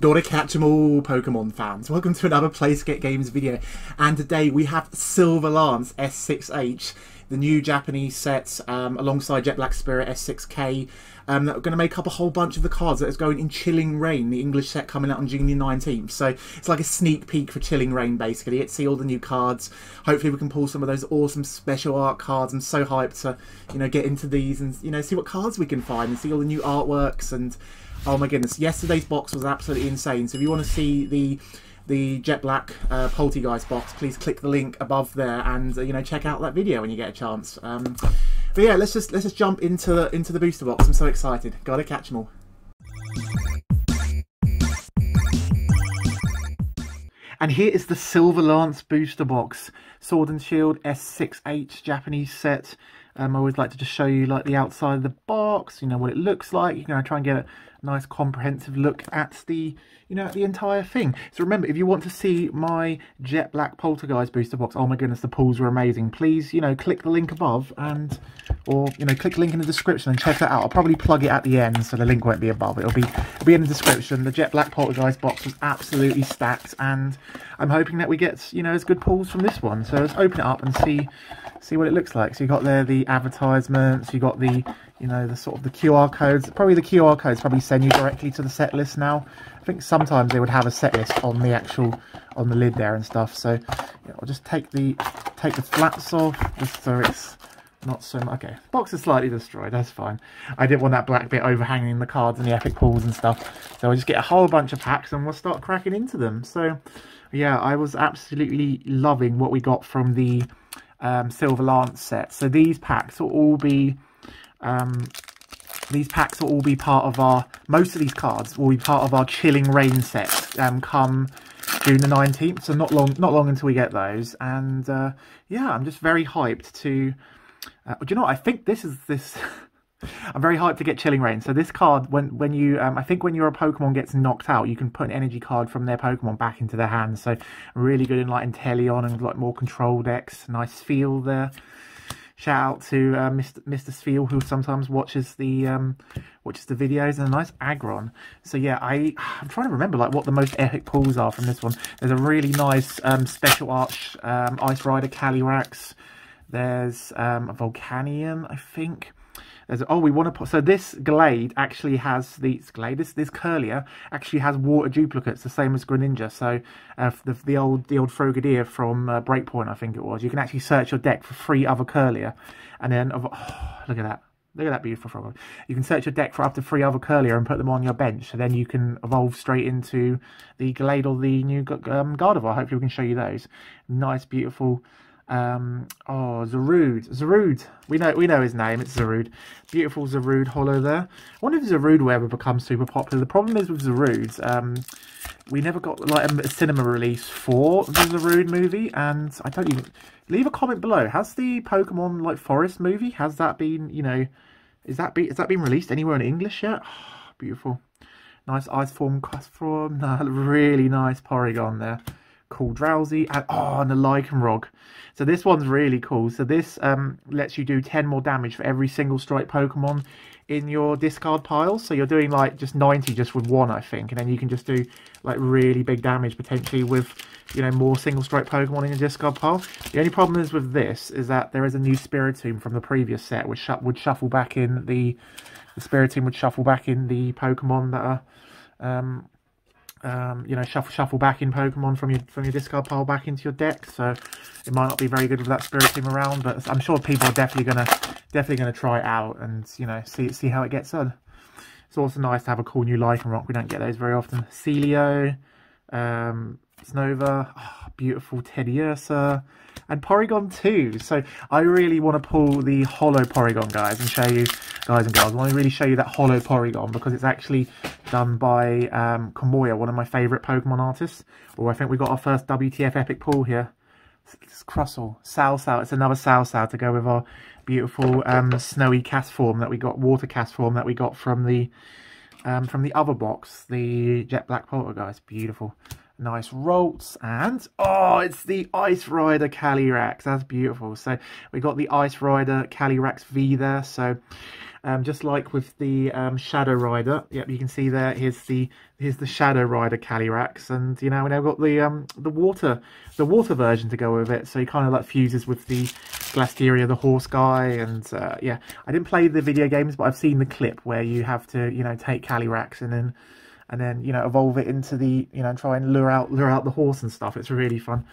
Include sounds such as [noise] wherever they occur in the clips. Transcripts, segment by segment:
Gotta catch 'em all, Pokemon fans. Welcome to another Get Games video. And today we have Silver Lance S6H, the new Japanese set, um, alongside Jet Black Spirit S6K. Um, that are going to make up a whole bunch of the cards that is going in Chilling Reign, the English set coming out on June the 19th. So it's like a sneak peek for Chilling Reign, basically. It's see all the new cards. Hopefully we can pull some of those awesome special art cards. I'm so hyped to, you know, get into these and, you know, see what cards we can find and see all the new artworks and Oh my goodness, yesterday's box was absolutely insane. So if you want to see the the Jet Black uh, Poltergeist box, please click the link above there and uh, you know check out that video when you get a chance. Um, but yeah, let's just let's just jump into the into the booster box. I'm so excited. Gotta catch them all. And here is the Silver Lance booster box, Sword and Shield S6H Japanese set. Um, I always like to just show you like the outside of the box, you know what it looks like. You're going to try and get nice comprehensive look at the, you know, the entire thing. So remember, if you want to see my Jet Black Poltergeist booster box, oh my goodness, the pulls were amazing. Please, you know, click the link above and, or, you know, click the link in the description and check that out. I'll probably plug it at the end, so the link won't be above. It'll be, it'll be in the description. The Jet Black Poltergeist box was absolutely stacked and I'm hoping that we get, you know, as good pulls from this one. So let's open it up and see see what it looks like. So you got there the advertisements, you got the, you know, the sort of the QR codes. Probably the QR codes probably send you directly to the set list now. I think sometimes they would have a set list on the actual, on the lid there and stuff. So yeah, I'll just take the, take the flats off just so it's not so much. Okay, box is slightly destroyed, that's fine. I didn't want that black bit overhanging the cards and the epic pulls and stuff. So I'll just get a whole bunch of packs and we'll start cracking into them. So yeah, I was absolutely loving what we got from the um, Silver Lance set. So these packs will all be um, these packs will all be part of our most of these cards will be part of our Chilling Reign set um, come June the 19th. So not long not long until we get those. And uh, yeah, I'm just very hyped to. Uh, do you know what? I think this is this. [laughs] I'm very hyped to get Chilling Reign. So this card, when when you, um, I think when your Pokemon gets knocked out, you can put an energy card from their Pokemon back into their hands. So really good in like Inteleon and like more control decks. Nice feel there. Shout out to uh, Mr. Mr. Sfeel who sometimes watches the um, watches the videos and a nice Aggron. So yeah, I I'm trying to remember like what the most epic pulls are from this one. There's a really nice um, special arch um, Ice Rider Calyrex. There's um, a Volcanion, I think. Oh, we want to put, so this Gallade actually has, the Gallade, this, this Kirlia actually has water duplicates, the same as Greninja. So uh, the, the old the old Frogadier from uh, Breakpoint, I think it was, you can actually search your deck for three other Kirlia. And then, oh, [gasps] look at that. Look at that beautiful frog. You can search your deck for up to three other Kirlia and put them on your bench. So then you can evolve straight into the Gallade or the new um, Gardevoir. Hopefully we can show you those. Nice, beautiful um, oh, Zarude. Zarude. We know we know his name. It's Zarude. Beautiful Zarude hollow there. I wonder if Zarude will ever become super popular. The problem is with Zarude, um, we never got like a cinema release for the Zarude movie, and I don't even leave a comment below. Has the Pokemon like Forest movie has that been you know is that be is that been released anywhere in English yet? Oh, [sighs] beautiful, nice ice form, form. [laughs] Really nice Porygon there cool Drowzee, and oh, and the Lycanroc. So this one's really cool. So this um, lets you do 10 more damage for every single strike Pokemon in your discard pile. So you're doing like just 90 just with one, I think. And then you can just do like really big damage potentially with, you know, more single strike Pokemon in your discard pile. The only problem is with this is that there is a new Spiritomb from the previous set which would shuffle back in the, the Spiritomb would shuffle back in the Pokemon that are um, um, you know, shuffle shuffle back in Pokemon from your from your discard pile back into your deck. So it might not be very good with that Spiritomb around, but I'm sure people are definitely gonna definitely gonna try it out and you know see see how it gets on. It's also nice to have a cool new Lycanroc. We don't get those very often. Celio, um, Snover, oh, beautiful Teddiursa, and Porygon 2. So I really want to pull the hollow Porygon, guys, and show you, guys and girls, I want to really show you that hollow Porygon because it's actually done by um, Komoya, one of my favourite Pokemon artists. Or I think we got our first WTF epic pull here. It's Crustle, Salsal. It's another Salsal to go with our beautiful um, snowy Castform that we got, water Castform that we got from the um, from the other box, the Jet Black Poltergeist. Beautiful. Nice Ralts and, oh, it's the Ice Rider Calyrex. That's beautiful. So we got the Ice Rider Calyrex V there. So Um, just like with the um, Shadow Rider, yep, you can see there. Here's the here's the Shadow Rider Calyrex, and you know we now got the um the water the water version to go with it. So he kind of like fuses with the Glastrier, the horse guy, and uh, yeah, I didn't play the video games, but I've seen the clip where you have to you know take Calyrex and then and then you know evolve it into the you know try and lure out lure out the horse and stuff. It's really fun.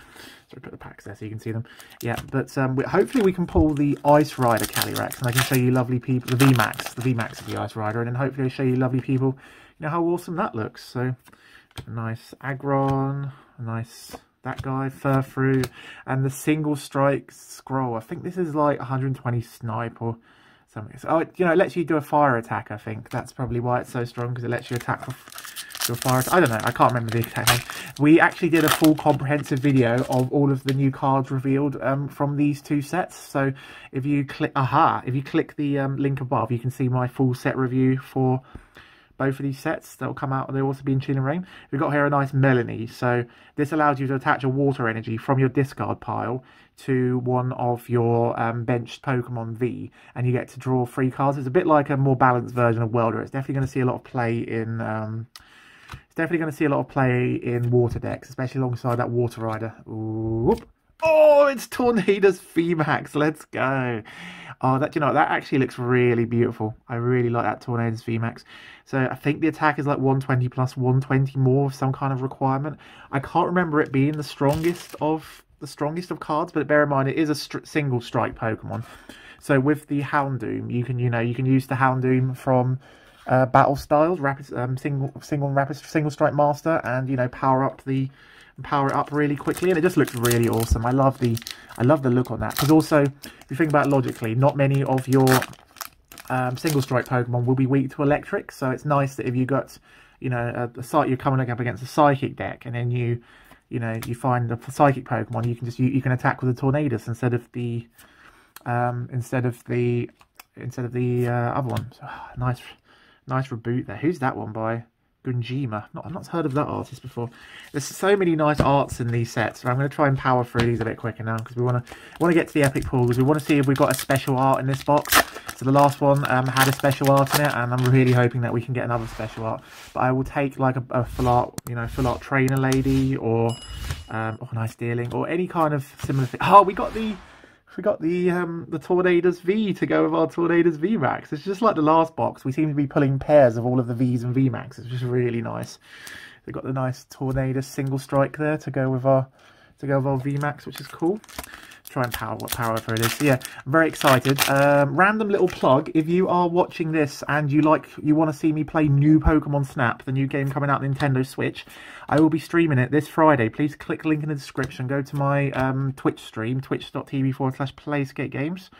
So put the packs there so you can see them. Yeah, but um, we, hopefully we can pull the Ice Rider Calyrex and I can show you lovely people, the VMAX, the VMAX of the Ice Rider, and then hopefully I'll show you lovely people, you know how awesome that looks. So nice Aggron, a nice that guy, Furfrou, and the single strike scroll. I think this is like 120 snipe or something. So, oh, you know, it lets you do a fire attack, I think. That's probably why it's so strong, because it lets you attack for, fire attack. I don't know, I can't remember the exact name. We actually did a full comprehensive video of all of the new cards revealed um, from these two sets. So if you click, aha, if you click the um, link above, you can see my full set review for both of these sets that will come out. They'll also be in Tune and Rain. We've got here a nice Melony. So this allows you to attach a water energy from your discard pile to one of your um, benched Pokemon V, and you get to draw three cards. It's a bit like a more balanced version of Welder. It's definitely going to see a lot of play in. Um, it's definitely going to see a lot of play in water decks, especially alongside that Water Rider. Ooh, oh, it's Tornadus VMAX. Let's go. Oh, that you know that actually looks really beautiful. I really like that Tornadus VMAX. So I think the attack is like 120 plus 120 more of some kind of requirement. I can't remember it being the strongest of the strongest of cards, but bear in mind it is a st single strike Pokemon. So with the Houndoom, you can you know you can use the Houndoom from uh, battle styles, rapid um, single single rapid single strike master, and you know power up the power it up really quickly and it just looks really awesome. I love the i love the look on that because also if you think about logically not many of your um, single strike pokemon will be weak to electric so it's nice that if you got you know a, site you're coming up against a psychic deck and then you you know you find a psychic pokemon you can just you, you can attack with a tornadus instead of the um instead of the instead of the uh, other one. So, oh, [sighs] nice nice reboot there. Who's that one by Gunjima. Not, I've not heard of that artist before. There's so many nice arts in these sets. So I'm going to try and power through these a bit quicker now because we want to want to get to the epic pool because we want to see if we've got a special art in this box. So the last one um, had a special art in it, and I'm really hoping that we can get another special art. But I will take like a, a full art, you know, full art trainer lady or um, oh, nice dealing or any kind of similar thing. Oh, we got the we got the um, the Tornadus V to go with our Tornadus V Max. It's just like the last box. We seem to be pulling pairs of all of the Vs and VMAX. It's just really nice. They've got the nice Tornadus single strike there to go with our to go with our V Max, which is cool try and power however it is. So yeah, I'm very excited. Um, random little plug: if you are watching this and you like, you want to see me play new Pokemon Snap, the new game coming out Nintendo Switch, I will be streaming it this Friday. Please click link in the description. Go to my um, Twitch stream, twitch.tv forward slash PlaySkape Games.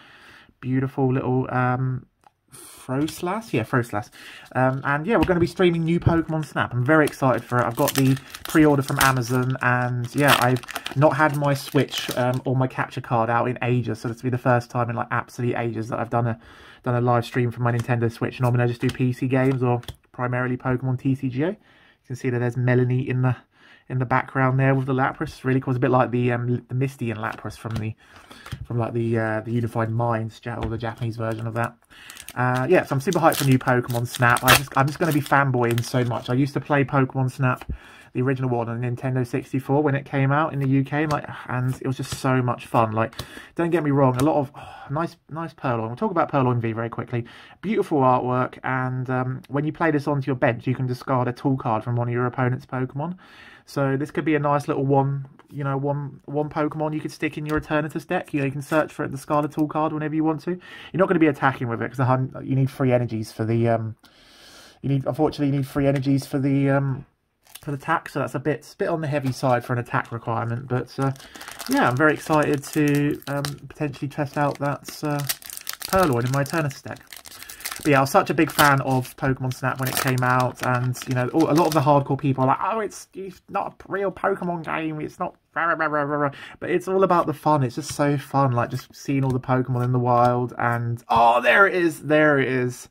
Beautiful little um, Froslass? Yeah, Froslass. Um, and yeah, we're going to be streaming new Pokemon Snap. I'm very excited for it. I've got the pre-order from Amazon and yeah, I've not had my Switch um, or my capture card out in ages. So this will be the first time in like absolute ages that I've done a done a live stream from my Nintendo Switch. Normally I just do PC games or primarily Pokemon TCGO. You can see that there's Melony in the in the background there with the Lapras. Really cool. It's a bit like the um, the Misty and Lapras from the from like the uh, the Unified Minds or the Japanese version of that. Uh, yeah, so I'm super hyped for new Pokemon Snap. I just I'm just going to be fanboying so much. I used to play Pokemon Snap, the original one on Nintendo 64 when it came out in the UK, like, and it was just so much fun. Like, don't get me wrong, a lot of oh, nice nice Purrloin. We'll talk about Purrloin V very quickly. Beautiful artwork, and um, when you play this onto your bench, you can discard a tool card from one of your opponent's Pokemon. So this could be a nice little one, you know, one one Pokemon you could stick in your Eternatus deck. You know, you can search for it, the Scarlet Tool card whenever you want to. You're not going to be attacking with it because you need free energies for the. Um, you need, unfortunately, you need free energies for the um, for the attack, so that's a bit bit on the heavy side for an attack requirement. But uh, yeah, I'm very excited to um, potentially test out that uh, Purrloin in my Eternatus deck. But yeah, I was such a big fan of Pokemon Snap when it came out, and you know, a lot of the hardcore people are like, "Oh, it's, it's not a real Pokemon game. It's not." But it's all about the fun. It's just so fun, like just seeing all the Pokemon in the wild, and oh, there it is, there it is.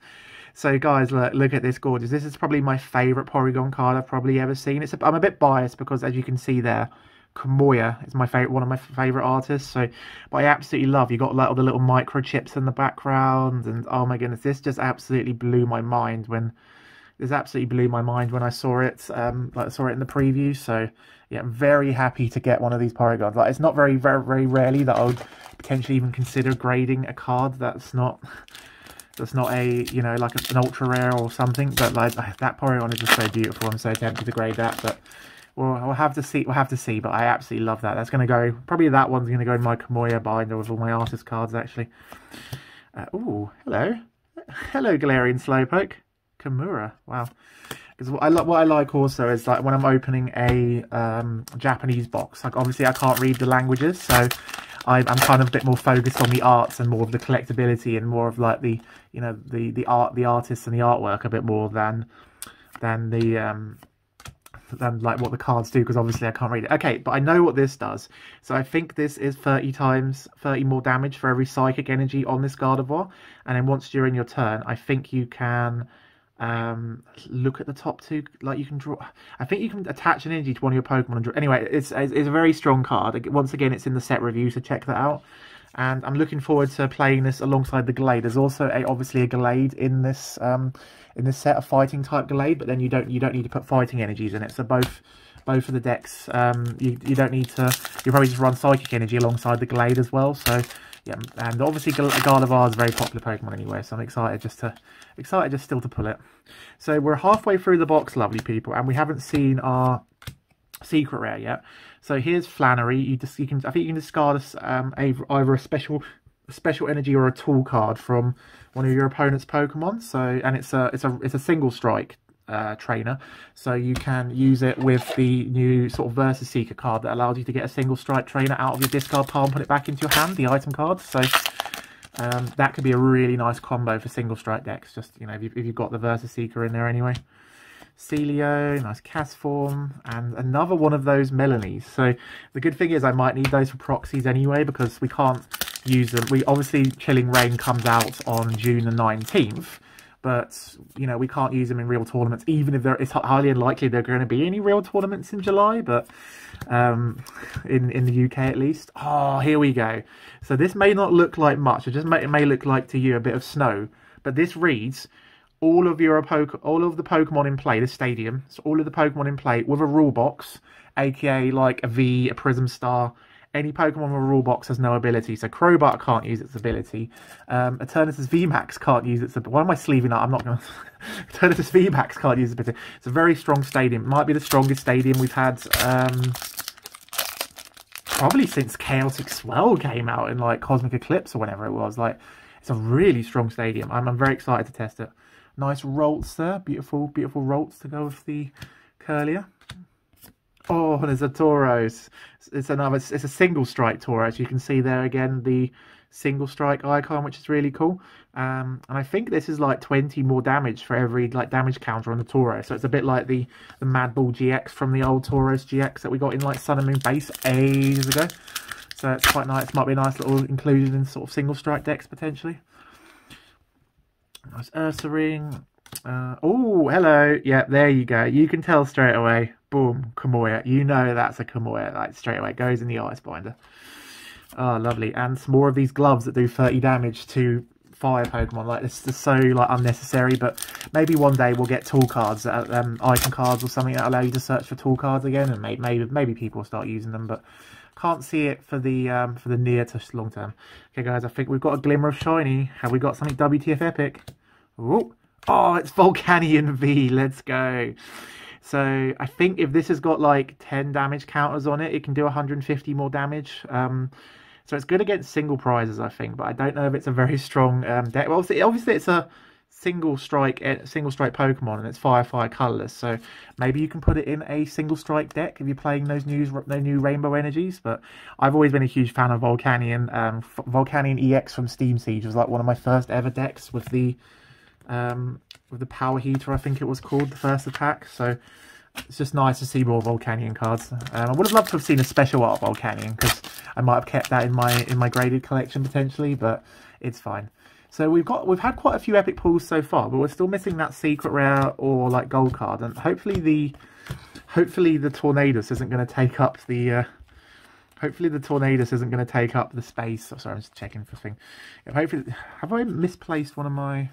So guys, look, look at this gorgeous. This is probably my favourite Porygon card I've probably ever seen. It's a, I'm a bit biased because as you can see there, Kamoya is my favorite, one of my favorite artists. So, but I absolutely love. You got like all the little microchips in the background, and oh my goodness, this just absolutely blew my mind when this absolutely blew my mind when I saw it. Um, like saw it in the preview. So yeah, I'm very happy to get one of these Porygons. Like it's not very, very, very rarely that I would potentially even consider grading a card that's not that's not a you know like an ultra rare or something. But like that Porygon is just so beautiful. I'm so tempted to grade that, but. Well, we'll have to see. We'll have to see. But I absolutely love that. That's going to go. Probably that one's going to go in my Komoya binder with all my artist cards. Actually. Uh, oh, hello, hello, Galarian Slowpoke. Kimura. Wow. Because what I, what I like also is like when I'm opening a um, Japanese box, like obviously I can't read the languages, so I, am kind of a bit more focused on the arts and more of the collectability and more of like the you know the the art the artists and the artwork a bit more than than the um, than like what the cards do because obviously I can't read it. Okay, but I know what this does. So I think this is 30 times 30 more damage for every psychic energy on this Gardevoir. And then once during your turn, I think you can um, look at the top two. Like you can draw. I think you can attach an energy to one of your Pokemon. Anyway, it's it's, it's a very strong card. Once again, it's in the set review, so check that out. And I'm looking forward to playing this alongside the Gallade. There's also a, obviously a Gallade in this um, in this set, of fighting type Gallade. but then you don't you don't need to put fighting energies in it. So both both of the decks, um, you you don't need to. You probably just run psychic energy alongside the Gallade as well. So yeah, and obviously Gardevoir is a very popular Pokemon anyway, so I'm excited just to excited just still to pull it. So we're halfway through the box, lovely people, and we haven't seen our secret rare yet. So here's Flannery. You just you can I think you can discard a, um, either a special a special energy or a tool card from one of your opponent's Pokemon. So and it's a it's a it's a single strike uh, trainer. So you can use it with the new sort of Versus Seeker card that allows you to get a single strike trainer out of your discard pile and put it back into your hand, the item card. So um, that could be a really nice combo for single strike decks, just, you know, if, you, if you've got the Versus Seeker in there anyway. Celio, nice cast form, and another one of those Melonys. So the good thing is I might need those for proxies anyway because we can't use them. We Obviously, Chilling Reign comes out on June the 19th, but you know we can't use them in real tournaments even if there it's highly unlikely there are going to be any real tournaments in july but um in in the uk at least. Oh here we go. So this may not look like much. It just may, it may look like to you a bit of snow but this reads all of your all of the pokemon in play the stadium so all of the pokemon in play with a rule box aka like a v a prism star any Pokemon with a rule box has no ability. So Crobat can't use its ability. Um, Eternatus VMAX can't use its ability. Why am I sleeving up? I'm not going [laughs] to... Eternatus VMAX can't use its ability. It's a very strong stadium. It might be the strongest stadium we've had... Um, probably since Chaotic Swell came out in like Cosmic Eclipse or whatever it was. Like, it's a really strong stadium. I'm, I'm very excited to test it. Nice there. Beautiful, beautiful Ralts to go with the Kirlia. Oh, there's a Tauros. It's another. It's a single strike Tauros. You can see there again the single strike icon, which is really cool. Um, and I think this is like 20 more damage for every like damage counter on the Tauros. So it's a bit like the the Mad Bull GX from the old Tauros GX that we got in like Sun and Moon base ages ago. So it's quite nice. Might be a nice little inclusion in sort of single strike decks potentially. Nice Ursaring. Uh, oh, hello. Yeah, there you go. You can tell straight away boom, Kamoya. You know that's a Kamoya. like straight away. Goes in the ice binder. Oh, lovely. And some more of these gloves that do 30 damage to fire Pokemon. Like, this is so, like, unnecessary, but maybe one day we'll get tool cards, uh, um, item cards or something that allow you to search for tool cards again, and maybe, maybe, maybe people will start using them, but can't see it for the um, for the near to long term. Okay, guys, I think we've got a glimmer of shiny. Have we got something WTF epic? Ooh. Oh, it's Volcanion V. Let's go. So I think if this has got like 10 damage counters on it, it can do 150 more damage. Um, so it's good against single prizes, I think, but I don't know if it's a very strong um, deck. Well, obviously, obviously it's a single strike eh, single strike Pokemon and it's fire fire colorless. So maybe you can put it in a single strike deck if you're playing those new no new rainbow energies. But I've always been a huge fan of Volcanion. Um, Volcanion EX from Steam Siege was like one of my first ever decks with the um, with the power heater, I think it was called, the first attack. So it's just nice to see more Volcanion cards. Um, I would have loved to have seen a special art Volcanion because I might have kept that in my in my graded collection potentially, but it's fine. So we've got we've had quite a few epic pulls so far, but we're still missing that secret rare or like gold card, and hopefully the hopefully the Tornadus isn't going to take up the uh, hopefully the Tornadus isn't going to take up the space. Oh, sorry, I'm just checking for thing. hopefully, have I misplaced one of my...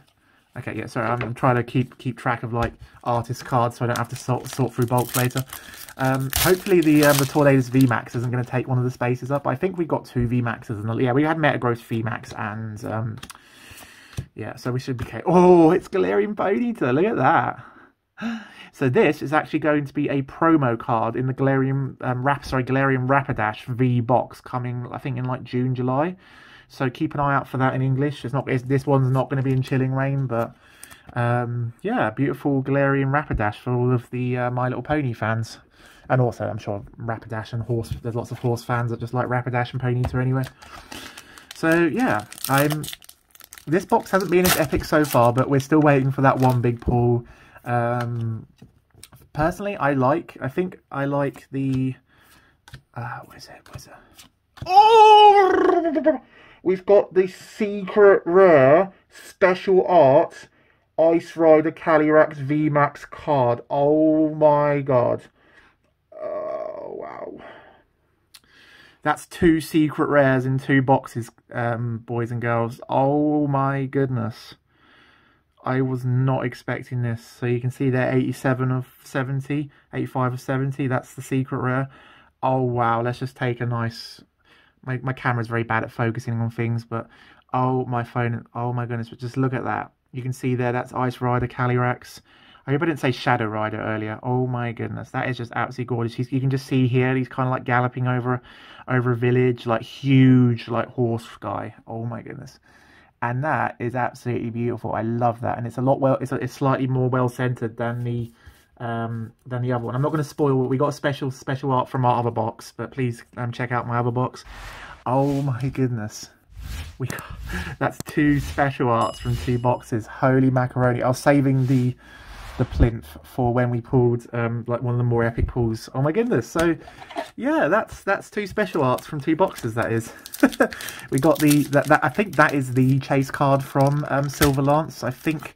Okay, yeah, sorry, I'm trying to keep keep track of like artist cards so I don't have to sort, sort through bulks later. Um, hopefully the um, the Tornadus VMAX isn't going to take one of the spaces up. I think we got two VMAXs. And yeah, we had Metagross VMAX and um, yeah, so we should be. Oh, it's Galarian Ponyta. Look at that. [gasps] So this is actually going to be a promo card in the Galarian um, Rap, sorry, Galarian Rapidash V box coming, I think, in like June, July. So keep an eye out for that in English. It's not it's, this one's not going to be in Chilling Reign, but um, yeah, beautiful Galarian Rapidash for all of the uh, My Little Pony fans. And also, I'm sure Rapidash and Horse, there's lots of Horse fans that just like Rapidash and Ponyta anyway. So yeah, I'm. This box hasn't been as epic so far, but we're still waiting for that one big pull. Um, personally, I like. I think I like the. Uh, it? Where's it? Oh! We've got the secret rare special art Ice Rider Calyrex VMAX card. Oh my god. Oh, wow. That's two secret rares in two boxes, um, boys and girls. Oh my goodness. I was not expecting this. So you can see there 87 of 70, 85 of 70. That's the secret rare. Oh wow, let's just take a nice my, my camera's very bad at focusing on things, but oh my phone, oh my goodness, but just look at that. You can see there, that's Ice Rider Calyrex. I hope I didn't say Shadow Rider earlier. Oh my goodness, that is just absolutely gorgeous. He's, you can just see here, he's kind of like galloping over, over a village, like huge, like horse guy. Oh my goodness. And that is absolutely beautiful. I love that. And it's a lot well, it's, it's slightly more well-centered than the um, than the other one. I'm not going to spoil. We got a special special art from our other box, but please um, check out my other box. Oh my goodness. We got, that's two special arts from two boxes. Holy macaroni. I was saving the the plinth for when we pulled um, like one of the more epic pulls. Oh my goodness. So yeah, that's that's two special arts from two boxes that is. [laughs] we got the that, that I think that is the chase card from um, Silver Lance. I think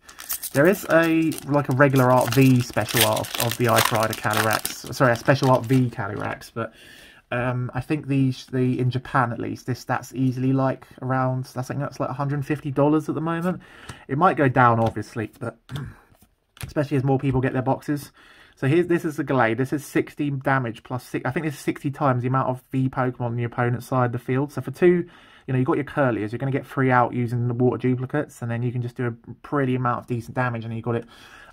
there is a like a regular art V special art of, of the Ice Rider Calyrex. Sorry, a special art V Calyrex, but um, I think these the in Japan at least this that's easily like around I think that's like 150 dollars at the moment. It might go down obviously, but [clears throat] especially as more people get their boxes. So here's this is the Gallade. This is 60 damage plus six. I think this is 60 times the amount of V Pokemon on the opponent's side of the field. So for two you know, you've got your Kirlias, you're going to get three out using the water duplicates, and then you can just do a pretty amount of decent damage, and you've got it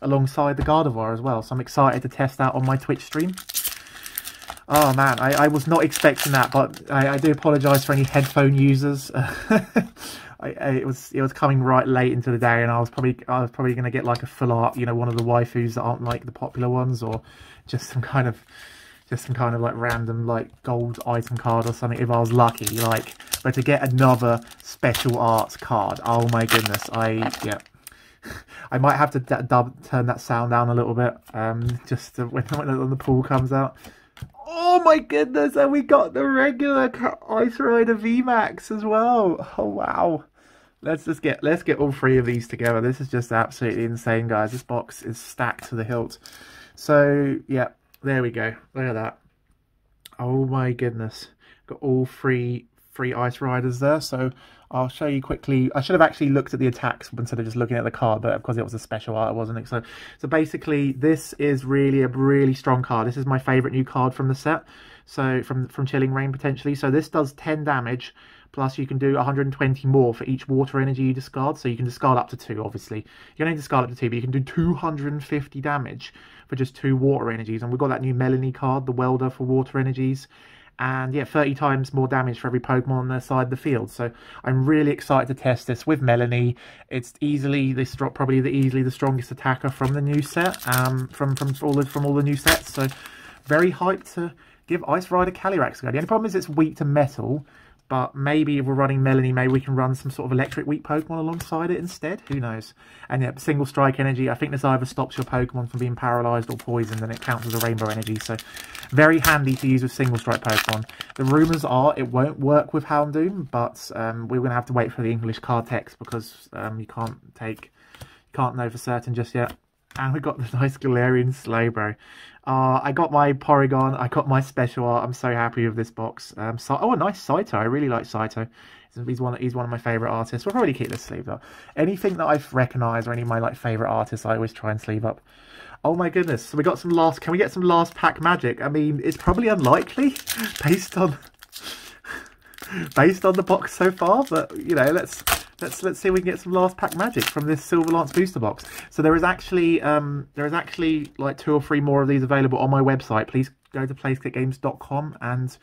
alongside the Gardevoir as well. So I'm excited to test that on my Twitch stream. Oh man, I, I was not expecting that, but I, I do apologise for any headphone users. [laughs] I, it was it was coming right late into the day, and I was probably I was probably going to get like a full art, you know, one of the waifus that aren't like the popular ones, or just some kind of just some kind of like random like gold item card or something if I was lucky like but to get another special arts card oh my goodness I yeah. [laughs] I might have to dub, turn that sound down a little bit um just to, when, [laughs] when the pool comes out. Oh my goodness and we got the regular Ice Rider VMAX as well. Oh wow. Let's just get let's get all three of these together. This is just absolutely insane guys. This box is stacked to the hilt. So yeah there we go. Look at that. Oh my goodness. Got all three three ice riders there. So I'll show you quickly. I should have actually looked at the attacks instead of just looking at the card, but of course it was a special art, wasn't it? So, so basically, this is really a really strong card. This is my favourite new card from the set. So from from Chilling Reign potentially. So this does 10 damage Plus, you can do 120 more for each water energy you discard. So you can discard up to two, obviously. You only discard up to two, but you can do 250 damage for just two water energies. And we've got that new Melony card, the Welder for water energies. And yeah, 30 times more damage for every Pokemon on their side of the field. So I'm really excited to test this with Melony. It's easily the probably the easily the strongest attacker from the new set, um, from from all the from all the new sets. So very hyped to give Ice Rider Calyrex a go. The only problem is it's weak to metal, but maybe if we're running Melony, maybe we can run some sort of electric weak Pokemon alongside it instead. Who knows? And yeah, single strike energy, I think this either stops your Pokemon from being paralyzed or poisoned and it counts as a rainbow energy. So very handy to use with single strike Pokemon. The rumours are it won't work with Houndoom, but um, we're going to have to wait for the English card text because um, you can't take, can't know for certain just yet. And we got the [laughs] nice Galarian Slowbro. Uh, I got my Porygon, I got my Special Art. I'm so happy with this box. Um, so, oh, a nice Saito. I really like Saito. He's one, he's one of my favourite artists. We'll probably keep this sleeve up. Anything that I've recognised or any of my like favourite artists, I always try and sleeve up. Oh my goodness. So we got some last... Can we get some last pack magic? I mean, it's probably unlikely [laughs] based on... [laughs] based on the box so far, but, you know, let's let's let's see if we can get some last pack magic from this Silver Lance booster box. So there is actually um, there is actually like two or three more of these available on my website. Please go to playskapegames.com and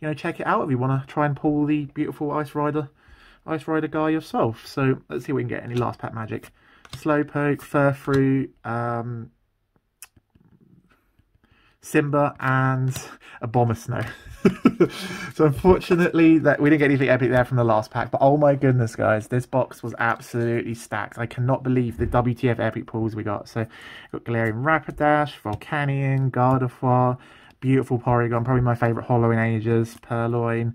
you know check it out if you want to try and pull the beautiful Ice Rider Ice Rider guy yourself. So let's see if we can get any last pack magic. Slowpoke, Furfrou, um, Simba, and a Bomber Snow. [laughs] so unfortunately that we didn't get anything epic there from the last pack but oh my goodness guys this box was absolutely stacked i cannot believe the wtf epic pulls we got so got galarian rapidash volcanion gardevoir beautiful porygon probably my favorite holo in ages purrloin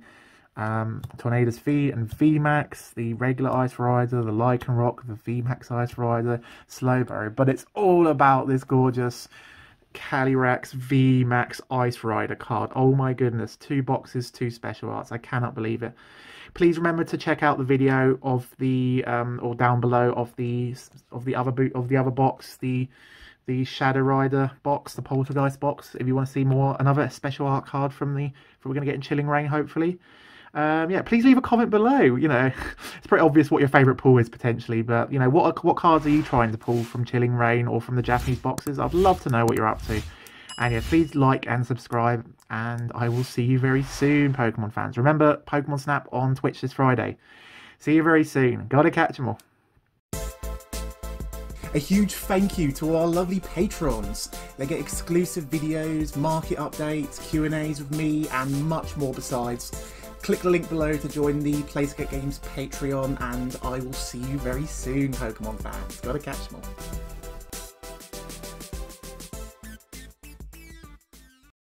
um, Tornadus V and VMAX, the regular Ice Rider, the Lycanroc, the VMAX Ice Rider, Slowbro. But it's all about this gorgeous Calyrex VMAX Ice Rider card. Oh my goodness, two boxes, two special arts. I cannot believe it. Please remember to check out the video of the um, or down below of the of the other boot of the other box, the the Shadow Rider box, the Poltergeist box. If you want to see more, another special art card from the from we're going to get in Chilling Reign, hopefully um, yeah, please leave a comment below. You know, [laughs] pretty obvious what your favourite pull is potentially, but you know, what what cards are you trying to pull from Chilling Reign or from the Japanese boxes? I'd love to know what you're up to. And yeah, please like and subscribe, and I will see you very soon, Pokemon fans. Remember, Pokemon Snap on Twitch this Friday. See you very soon. Gotta catch them all. A huge thank you to our lovely patrons. They get exclusive videos, market updates, Q&As with me, and much more besides. Click the link below to join the Play Games Patreon, and I will see you very soon, Pokemon fans. Gotta catch them all.